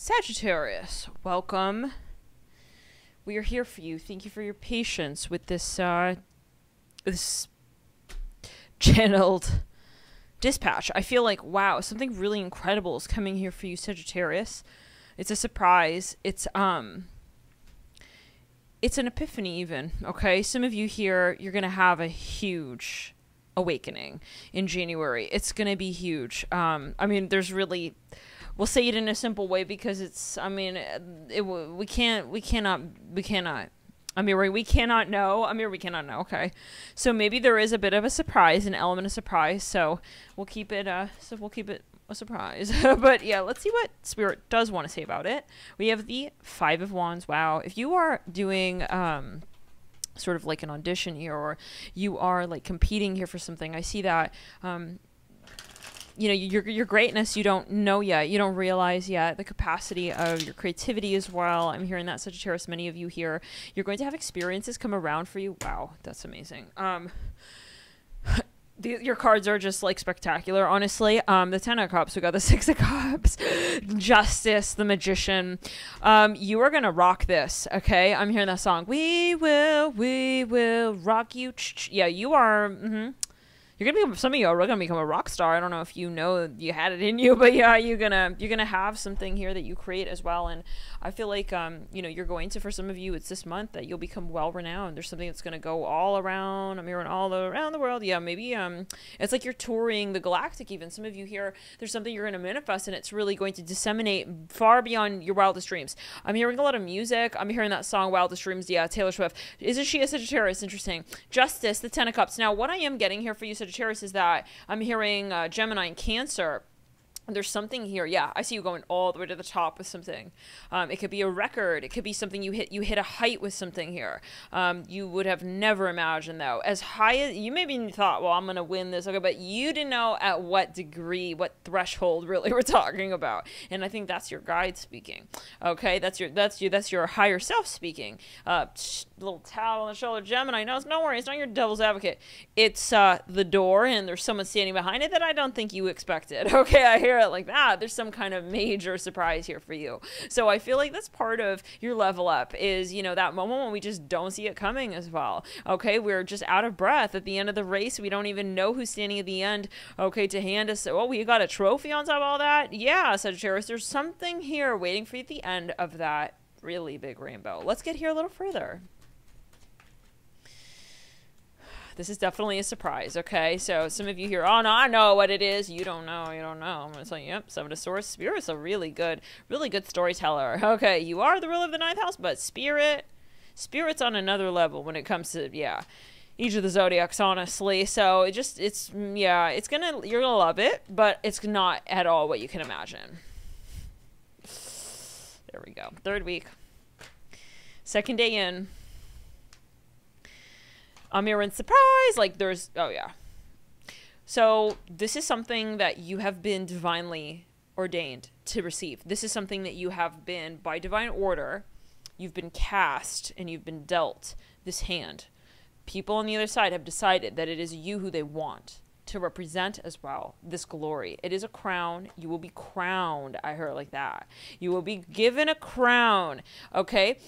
Sagittarius, welcome. We are here for you. Thank you for your patience with this uh this channeled dispatch. I feel like wow, something really incredible is coming here for you Sagittarius. It's a surprise. It's um it's an epiphany even, okay? Some of you here you're going to have a huge awakening in January. It's going to be huge. Um I mean, there's really we'll say it in a simple way because it's i mean it, we can't we cannot we cannot I mean, we cannot know. I mean, we cannot know. Okay, so maybe there is a bit of a surprise, an element of surprise. So we'll keep it. Uh, so we'll keep it a surprise. but yeah, let's see what Spirit does want to say about it. We have the Five of Wands. Wow, if you are doing um, sort of like an audition here, or you are like competing here for something, I see that um, you know your your greatness you don't know yet you don't realize yet the capacity of your creativity as well i'm hearing that sagittarius many of you here you're going to have experiences come around for you wow that's amazing um the, your cards are just like spectacular honestly. Um the ten of cups we got the six of cups justice the magician. Um you are gonna rock this okay? I'm hearing that song we will we will rock you. Yeah you are mm-hmm. You're gonna be some of you are gonna become a rock star. I don't know if you know you had it in you, but yeah, you're gonna you're gonna have something here that you create as well. And I feel like um, you know, you're going to for some of you it's this month that you'll become well renowned. There's something that's gonna go all around. I'm hearing all around the world. Yeah, maybe um it's like you're touring the galactic even. Some of you here, there's something you're gonna manifest and it's really going to disseminate far beyond your wildest dreams. I'm hearing a lot of music. I'm hearing that song Wildest Dreams, yeah, Taylor Swift. Isn't she a Sagittarius? Interesting. Justice, the Ten of Cups. Now what I am getting here for you, Sagittarius, is that I'm hearing uh, Gemini and Cancer there's something here. Yeah i see you going all the way to the top with something. Um, it could be a record. It could be something you hit you hit a height with something here. Um, you would have never imagined though. As high as you maybe thought well i'm gonna win this. Okay but you didn't know at what degree what threshold really we're talking about. And i think that's your guide speaking. Okay that's your that's you that's your higher self speaking. Uh, little towel on the shoulder gemini. No no worries. It's not your devil's advocate. It's uh, the door and there's someone standing behind it that i don't think you expected. Okay i hear it like that, there's some kind of major surprise here for you. So I feel like that's part of your level up is, you know, that moment when we just don't see it coming as well. Okay, we're just out of breath at the end of the race. We don't even know who's standing at the end. Okay, to hand us, oh, we got a trophy on top of all that. Yeah, Sagittarius, there's something here waiting for you at the end of that really big rainbow. Let's get here a little further. This is definitely a surprise, okay? So some of you here, oh no, I know what it is. You don't know, you don't know. I'm gonna you, yep, Seven of Swords. Spirit's a really good, really good storyteller. Okay, you are the ruler of the ninth house, but Spirit, Spirit's on another level when it comes to, yeah each of the zodiacs honestly so it just it's yeah it's gonna you're gonna love it but it's not at all what you can imagine there we go third week second day in Amirin surprise. Like there's oh yeah. So this is something that you have been divinely ordained to receive. This is something that you have been by divine order, you've been cast and you've been dealt this hand. People on the other side have decided that it is you who they want to represent as well this glory. It is a crown. You will be crowned. I heard like that. You will be given a crown. Okay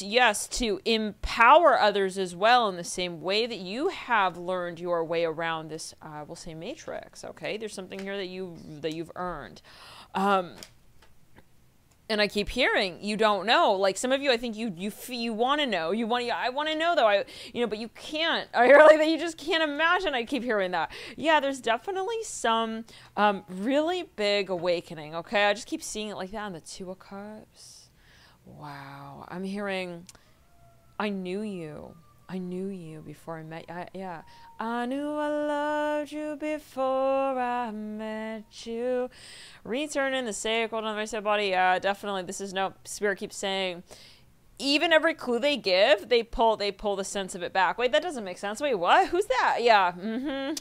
yes, to empower others as well in the same way that you have learned your way around this, uh, we'll say matrix. Okay, there's something here that you that you've earned. Um, and I keep hearing you don't know. Like some of you, I think you you you want to know. You want I want to know though. I you know, but you can't. I really that. You just can't imagine. I keep hearing that. Yeah, there's definitely some um, really big awakening. Okay, I just keep seeing it like that in the two of cups Wow. I'm hearing, I knew you. I knew you before I met you. I, yeah. I knew I loved you before I met you. Return in the sacred on the body. Yeah, definitely. This is no, Spirit keeps saying, even every clue they give, they pull they pull the sense of it back. Wait, that doesn't make sense. Wait, what? Who's that? Yeah. Mm-hmm.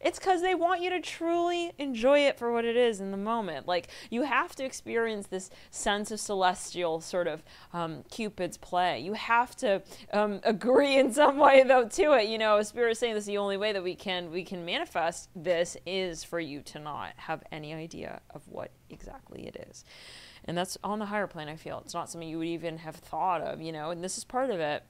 It's because they want you to truly enjoy it for what it is in the moment. Like you have to experience this sense of celestial sort of um, Cupid's play. You have to um, agree in some way though to it. You know, Spirit is saying this is the only way that we can we can manifest this is for you to not have any idea of what exactly it is and that's on the higher plane i feel it's not something you would even have thought of you know and this is part of it.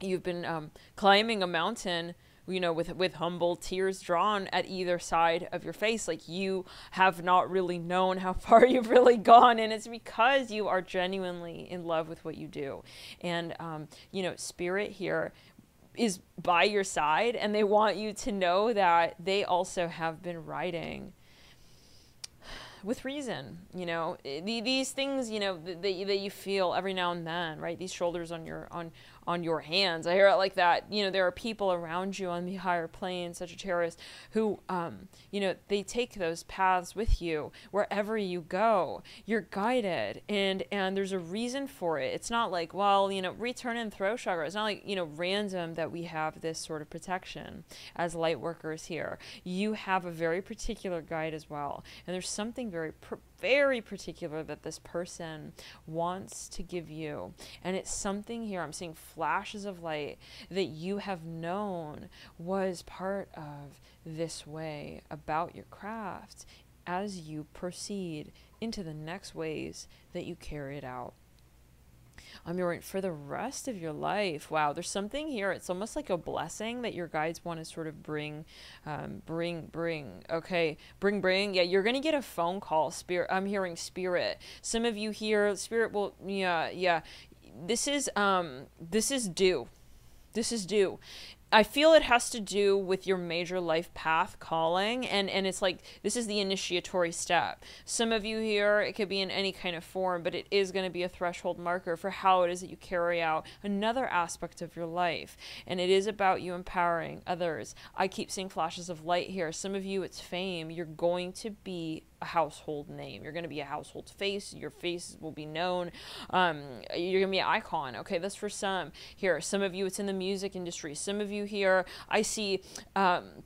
You've been um, climbing a mountain you know with with humble tears drawn at either side of your face. Like you have not really known how far you've really gone and it's because you are genuinely in love with what you do. And um, you know spirit here is by your side and they want you to know that they also have been writing with reason you know eh, these things you know that, that you feel every now and then right? These shoulders on your on on your hands. I hear it like that. You know, there are people around you on the higher plane, Sagittarius, who, um, you know, they take those paths with you wherever you go. You're guided, and and there's a reason for it. It's not like, well, you know, return and throw chakra. It's not like you know, random that we have this sort of protection as light workers here. You have a very particular guide as well, and there's something very very particular that this person wants to give you. And it's something here, I'm seeing flashes of light that you have known was part of this way about your craft as you proceed into the next ways that you carry it out um, you're for the rest of your life. Wow, there's something here. It's almost like a blessing that your guides want to sort of bring, um, bring, bring. Okay, bring, bring. Yeah, you're gonna get a phone call. Spirit, I'm hearing spirit. Some of you here, spirit will. Yeah, yeah. This is um, this is due. This is due. I feel it has to do with your major life path calling and and it's like this is the initiatory step. Some of you here it could be in any kind of form, but it is going to be a threshold marker for how it is that you carry out another aspect of your life. And it is about you empowering others. I keep seeing flashes of light here. Some of you it's fame. You're going to be a household name. You're going to be a household face. Your face will be known. Um, you're going to be an icon. Okay, that's for some. Here, some of you, it's in the music industry. Some of you here, I see. Um,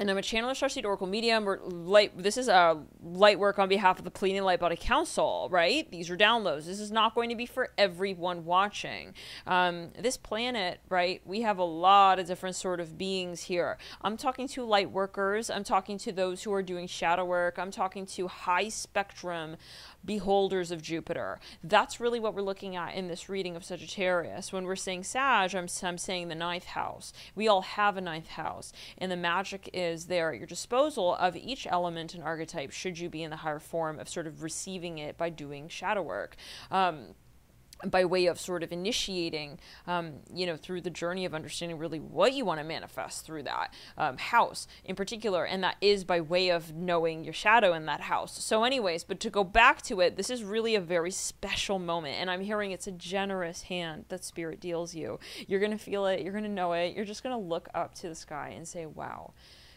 and I'm a channeler starseed oracle medium or light this is a light work on behalf of the Pleiadian Light Body Council, right? These are downloads. This is not going to be for everyone watching. Um, this planet, right? We have a lot of different sort of beings here. I'm talking to light workers. I'm talking to those who are doing shadow work. I'm talking to high spectrum beholders of Jupiter. That's really what we're looking at in this reading of Sagittarius. When we're saying Sag, I'm, I'm saying the ninth house. We all have a ninth house, and the magic is there at your disposal of each element and archetype should you be in the higher form of sort of receiving it by doing shadow work. Um, by way of sort of initiating, um, you know, through the journey of understanding really what you want to manifest through that um, house in particular. And that is by way of knowing your shadow in that house. So, anyways, but to go back to it, this is really a very special moment. And I'm hearing it's a generous hand that Spirit deals you. You're going to feel it, you're going to know it. You're just going to look up to the sky and say, wow.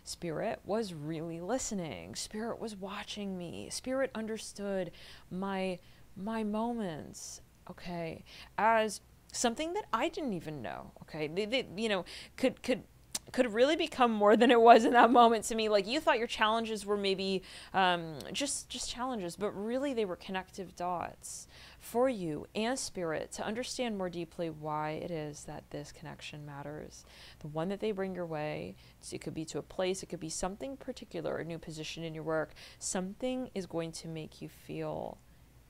Spirit was really listening. Spirit was watching me. Spirit understood my my moments okay, as something that I didn't even know, okay, they, they, you know, could could could really become more than it was in that moment to me. Like you thought your challenges were maybe um, just just challenges, but really they were connective dots for you and spirit to understand more deeply why it is that this connection matters. The one that they bring your way, it could be to a place, it could be something particular, a new position in your work. Something is going to make you feel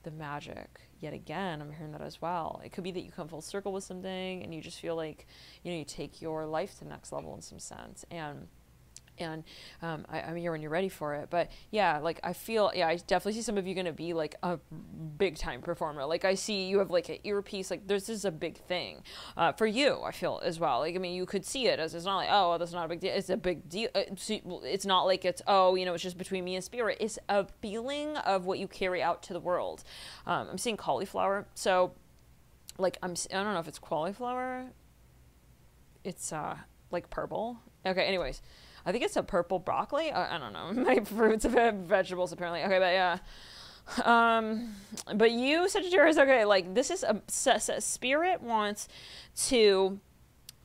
the magic yet again i'm hearing that as well. It could be that you come full circle with something and you just feel like you know you take your life to the next level in some sense. And and um, I, am here when you're ready for it. But yeah, like I feel, yeah, I definitely see some of you to be like a big time performer. Like I see you have like an earpiece. Like this is a big thing uh, for you. I feel as well. Like I mean, you could see it as it's not like oh, that's not a big deal. It's a big deal. Uh, it's not like it's oh, you know, it's just between me and spirit. It's a feeling of what you carry out to the world. Um, I'm seeing cauliflower. So like I'm, I don't know if it's cauliflower. It's uh like purple. Okay. Anyways. I think it's a purple broccoli. I, I don't know. My fruits and vegetables apparently. Okay, but yeah. Um, but you, Sagittarius, okay, like this is a, a spirit wants to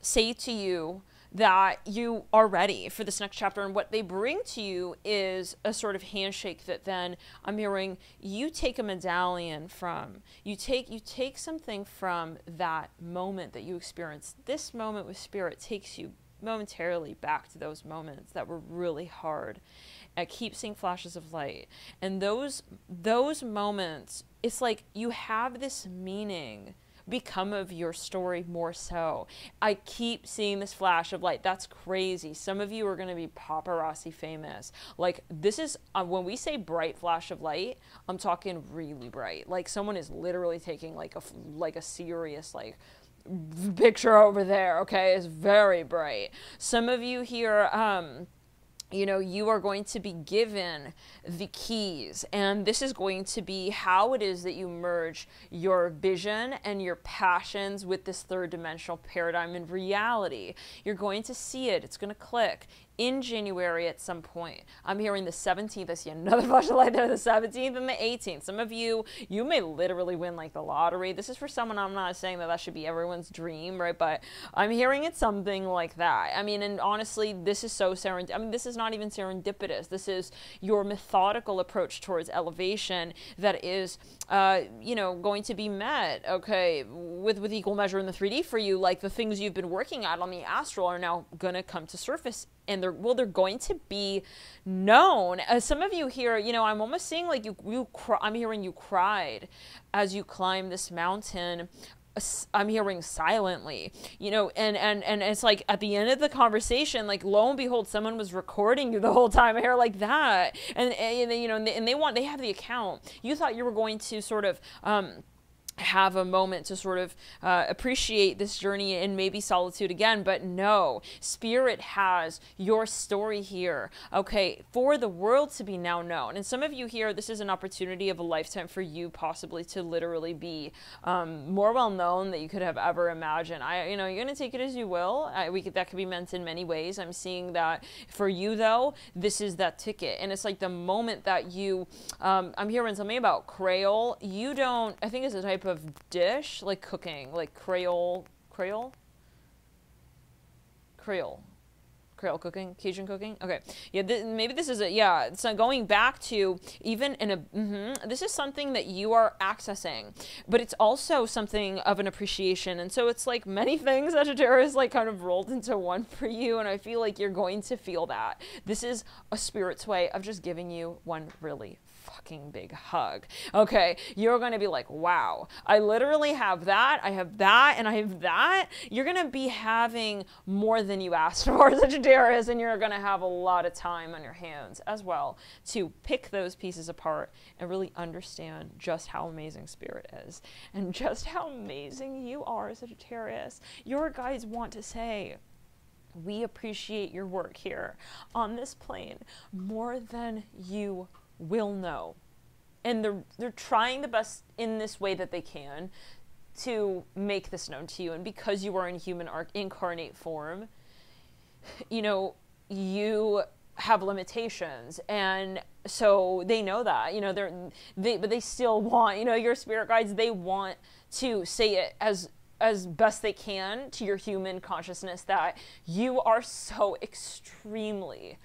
say to you that you are ready for this next chapter and what they bring to you is a sort of handshake that then i'm hearing you take a medallion from you take you take something from that moment that you experienced this moment with spirit takes you momentarily back to those moments that were really hard I keep seeing flashes of light. And those those moments, it's like you have this meaning become of your story more so. I keep seeing this flash of light. That's crazy. Some of you are going to be paparazzi famous. Like this is uh, when we say bright flash of light, I'm talking really bright. Like someone is literally taking like a like a serious like picture over there, okay? It's very bright. Some of you here um you know, you are going to be given the keys, and this is going to be how it is that you merge your vision and your passions with this third dimensional paradigm in reality. You're going to see it, it's going to click in January at some point. I'm hearing the 17th. I see another flash of light there, the 17th and the 18th. Some of you, you may literally win like the lottery. This is for someone, I'm not saying that that should be everyone's dream, right? But I'm hearing it's something like that. I mean, and honestly, this is so serendipitous. I mean, this is not even serendipitous. This is your methodical approach towards elevation that is, uh, you know, going to be met, okay, with, with equal measure in the 3D for you. Like the things you've been working at on the astral are now going to come to surface and they're well they're going to be known as some of you here you know i'm almost seeing like you you cry, i'm hearing you cried as you climb this mountain I'm hearing silently, you know, and, and, and it's like at the end of the conversation, like lo and behold, someone was recording you the whole time. Hear like that. And, and, you know, and they, and they want, they have the account. You thought you were going to sort of, um, have a moment to sort of uh, appreciate this journey and maybe solitude again. But no, Spirit has your story here, okay, for the world to be now known. And some of you here, this is an opportunity of a lifetime for you possibly to literally be um, more well known that you could have ever imagined. I, you know, you're going to take it as you will. I, we could, that could be meant in many ways. I'm seeing that for you, though, this is that ticket. And it's like the moment that you, um, I'm hearing something about Creole. You don't, I think it's a type of of dish, like cooking, like Creole, Creole, Creole, Creole cooking, Cajun cooking. Okay, yeah, th- maybe this is a yeah. So going back to even in a mm-hmm, this is something that you are accessing, but it's also something of an appreciation, and so it's like many things Sagittarius like kind of rolled into one for you, and I feel like you're going to feel that. This is a spirit's way of just giving you one really fucking big hug. Okay, you're gonna be like, wow, I literally have that, I have that, and I have that. You're gonna be having more than you asked for, Sagittarius, and you're gonna have a lot of time on your hands as well to pick those pieces apart and really understand just how amazing Spirit is and just how amazing you are, Sagittarius. Your guides want to say, we appreciate your work here on this plane more than you will know. And they're they're trying the best in this way that they can to make this known to you. And because you are in human arc incarnate form, you know, you have limitations and so they know that you know they're they but they still want you know your spirit guides they want to say it as as best they can to your human consciousness that you are so extremely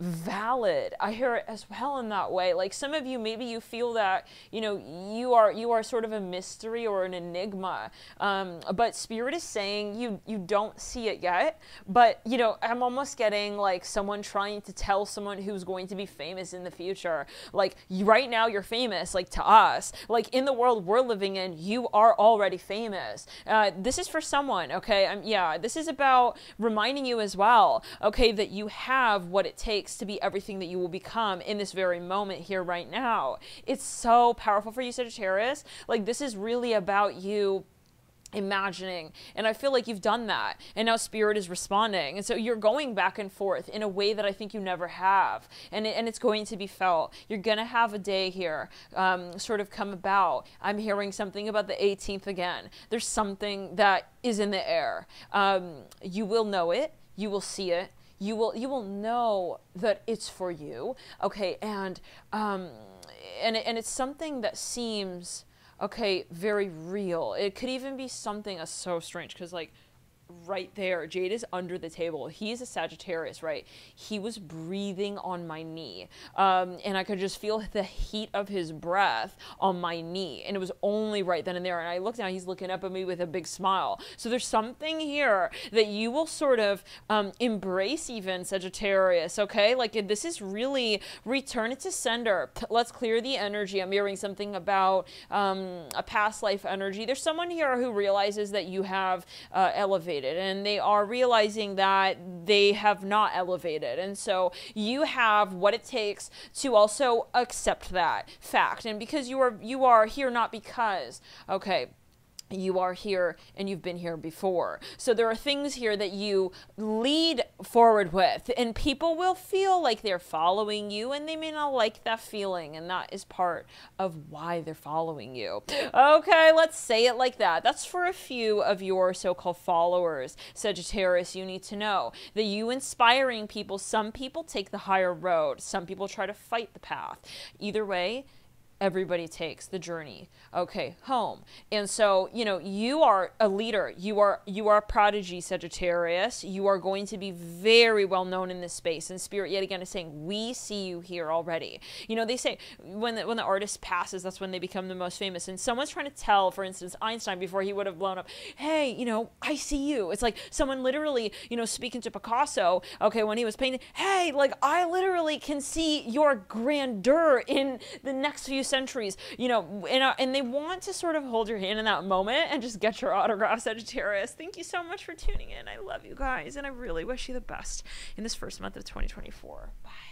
valid. I hear it as well in that way. Like some of you maybe you feel that you know you are you are sort of a mystery or an enigma. Um, but spirit is saying you you don't see it yet. But you know i'm almost getting like someone trying to tell someone who's going to be famous in the future. Like right now you're famous like to us. Like in the world we're living in you are already famous. Uh, this is for someone okay? Um, yeah this is about reminding you as well okay that you have what it takes takes to be everything that you will become in this very moment here right now. It's so powerful for you, Sagittarius. Like, this is really about you imagining and i feel like you've done that and now spirit is responding. And so you're going back and forth in a way that i think you never have and, it, and it's going to be felt. You're going to have a day here um, sort of come about. I'm hearing something about the 18th again. There's something that is in the air. Um, you will know it. You will see it you will you will know that it's for you okay and um, and and it's something that seems okay, very real. It could even be something so strange because like right there. Jade is under the table. He's a Sagittarius, right? He was breathing on my knee. Um, and I could just feel the heat of his breath on my knee. And it was only right then and there. And I looked down, he's looking up at me with a big smile. So there's something here that you will sort of um, embrace, even Sagittarius, okay? Like this is really return it to sender. Let's clear the energy. I'm hearing something about um, a past life energy. There's someone here who realizes that you have uh, elevated elevated and they are realizing that they have not elevated. And so you have what it takes to also accept that fact. And because you are you are here not because okay, you are here and you've been here before. So there are things here that you lead forward with, and people will feel like they're following you, and they may not like that feeling, and that is part of why they're following you. Okay, let's say it like that. That's for a few of your so called followers. Sagittarius, you need to know that you inspiring people, some people take the higher road, some people try to fight the path. Either way, everybody takes the journey. Okay home. And so you know you are a leader. You are you are a prodigy sagittarius. You are going to be very well known in this space. And spirit yet again is saying we see you here already. You know they say when the, when the artist passes that's when they become the most famous. And someone's trying to tell for instance einstein before he would have blown up hey you know i see you. It's like someone literally you know speaking to picasso okay when he was painting hey like i literally can see your grandeur in the next few centuries, you know, and, uh, and they want to sort of hold your hand in that moment and just get your autograph, Sagittarius. Thank you so much for tuning in. I love you guys, and I really wish you the best in this first month of 2024. Bye.